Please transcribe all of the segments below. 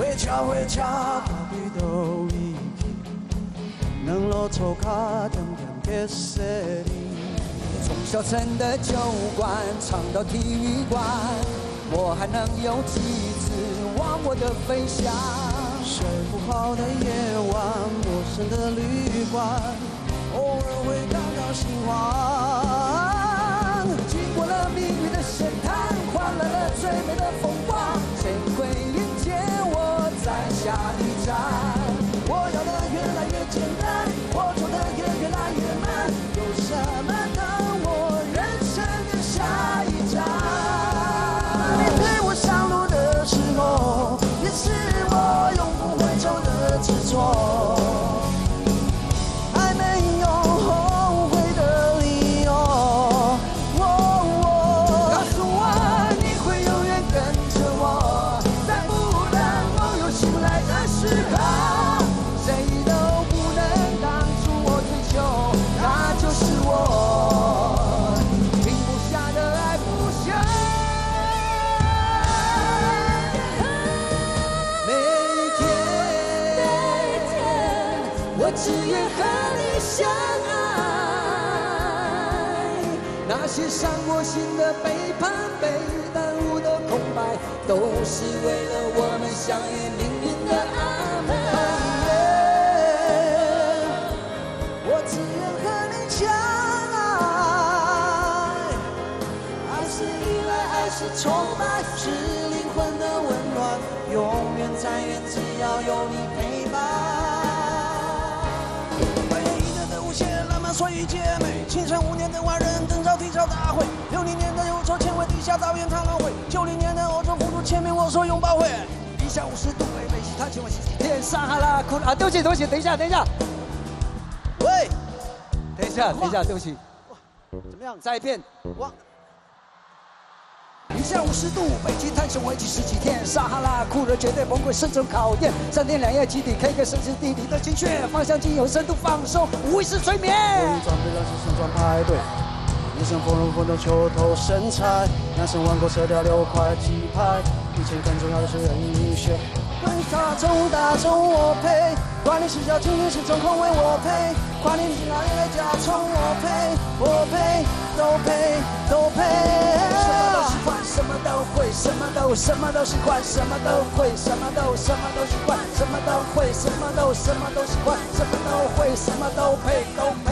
回家回家，隔壁都已经能落抽卡，点点给谁的？从小城的酒馆唱到体育馆，我还能有几次忘我的飞翔？睡不好的夜晚，陌生的旅馆，偶尔会感到心慌。我只愿和你相爱。那些伤过心的背叛，被耽误的空白，都是为了我们相遇命运的安排。我只愿和你相爱。爱是依赖，爱是崇拜，是灵魂的温暖，永远在原，只要有你姐妹，青春五年的万人登上体操大会，六零年的欧洲前卫地下导演讨论会，九零年的欧洲辅助签名握手拥抱会，零下五十度北北西他前卫西天上哈拉酷啊，对不起对不起，等一下等一下，喂，等一下等一下，对不起，怎么样？再一遍，哇。零下五十度，北极探险为期十几天，撒哈拉酷热绝对崩溃，生存考验，三天两夜集体 K 歌，甚至地理的精确，方向机有深度放松，无意识催眠。装备让是盛装排队，女生丰容风的球头身材，男生玩过射雕六块鸡排，以前更重要的是人与血。管你大众大众我配，管你是小清新是重口味我配，管你是哪里的甲虫我配，我配都什么都喜欢，什么都会，什么都什么都喜欢，什么都会，什么都什么都喜欢，什么都会，什么都配都配。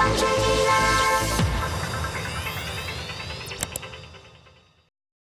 风吹。